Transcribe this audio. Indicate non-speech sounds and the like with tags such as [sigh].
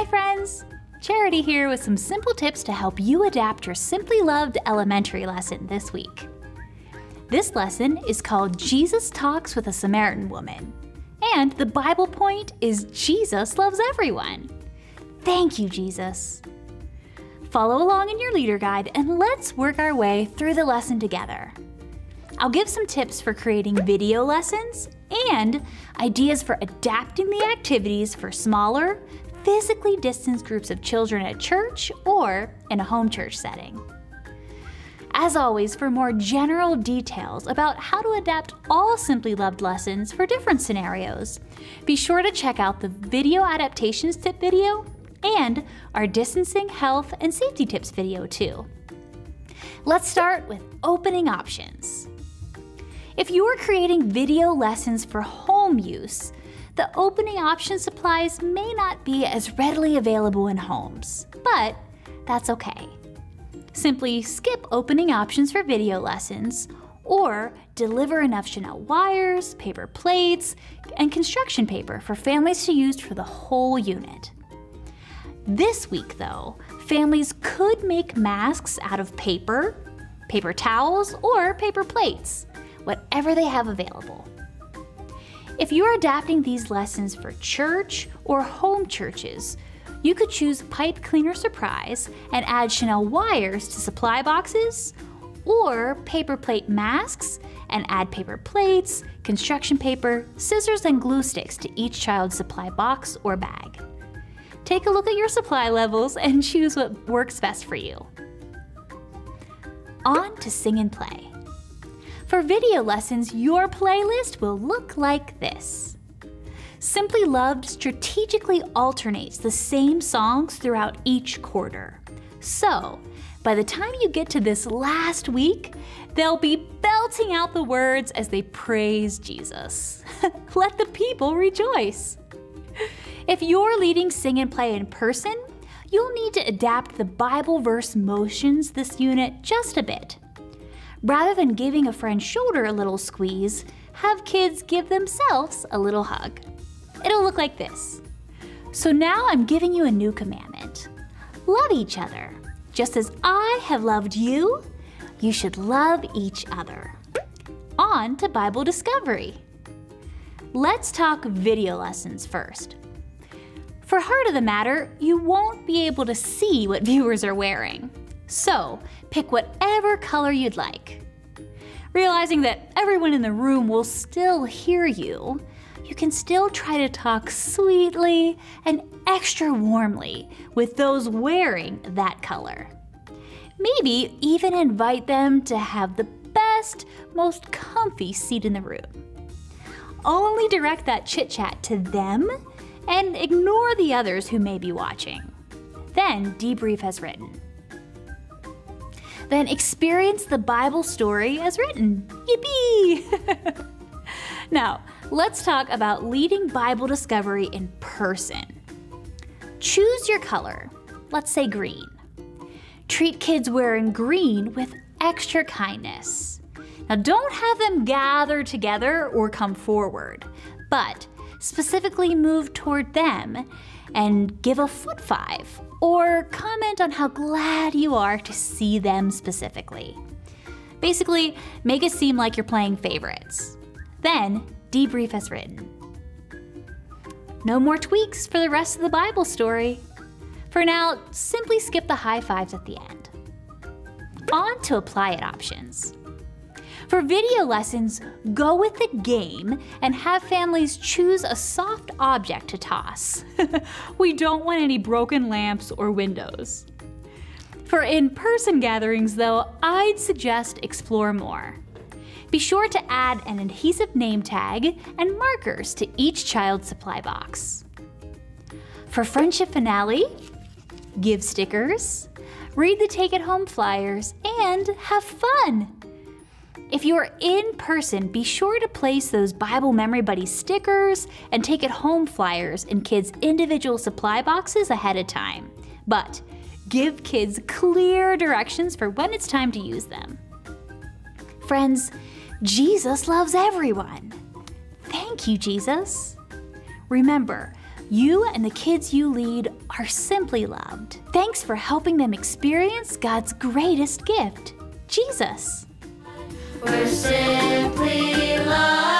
Hi, friends! Charity here with some simple tips to help you adapt your Simply Loved elementary lesson this week. This lesson is called Jesus Talks with a Samaritan Woman, and the Bible point is Jesus loves everyone. Thank you, Jesus. Follow along in your leader guide and let's work our way through the lesson together. I'll give some tips for creating video lessons and ideas for adapting the activities for smaller, physically distance groups of children at church or in a home church setting. As always, for more general details about how to adapt all Simply Loved lessons for different scenarios, be sure to check out the Video Adaptations Tip video and our Distancing Health and Safety Tips video too. Let's start with opening options. If you are creating video lessons for home use, the opening option supplies may not be as readily available in homes, but that's okay. Simply skip opening options for video lessons or deliver enough chenille wires, paper plates, and construction paper for families to use for the whole unit. This week, though, families could make masks out of paper, paper towels, or paper plates, whatever they have available. If you're adapting these lessons for church or home churches, you could choose Pipe Cleaner Surprise and add chenille wires to supply boxes, or paper plate masks and add paper plates, construction paper, scissors, and glue sticks to each child's supply box or bag. Take a look at your supply levels and [laughs] choose what works best for you. On to Sing and Play. For video lessons, your playlist will look like this. Simply Loved strategically alternates the same songs throughout each quarter. So, by the time you get to this last week, they'll be belting out the words as they praise Jesus. [laughs] Let the people rejoice. If you're leading Sing and Play in person, you'll need to adapt the Bible verse motions this unit just a bit. Rather than giving a friend's shoulder a little squeeze, have kids give themselves a little hug. It'll look like this. So now I'm giving you a new commandment. Love each other. Just as I have loved you, you should love each other. On to Bible discovery. Let's talk video lessons first. For heart of the matter, you won't be able to see what viewers are wearing. So pick whatever color you'd like. Realizing that everyone in the room will still hear you, you can still try to talk sweetly and extra warmly with those wearing that color. Maybe even invite them to have the best, most comfy seat in the room. Only direct that chit chat to them and ignore the others who may be watching. Then debrief as written then experience the Bible story as written. Yippee! [laughs] now, let's talk about leading Bible discovery in person. Choose your color, let's say green. Treat kids wearing green with extra kindness. Now, don't have them gather together or come forward, but specifically move toward them and give a foot five or comment on how glad you are to see them specifically. Basically, make it seem like you're playing favorites. Then, debrief as written. No more tweaks for the rest of the Bible story. For now, simply skip the high fives at the end. On to apply it options. For video lessons, go with the game and have families choose a soft object to toss. [laughs] we don't want any broken lamps or windows. For in-person gatherings though, I'd suggest explore more. Be sure to add an adhesive name tag and markers to each child's supply box. For friendship finale, give stickers, read the take it home flyers, and have fun! If you are in person, be sure to place those Bible Memory Buddy stickers and take it home flyers in kids' individual supply boxes ahead of time. But give kids clear directions for when it's time to use them. Friends, Jesus loves everyone. Thank you, Jesus. Remember, You and the kids you lead are simply loved. Thanks for helping them experience God's greatest gift, Jesus. We're simply love.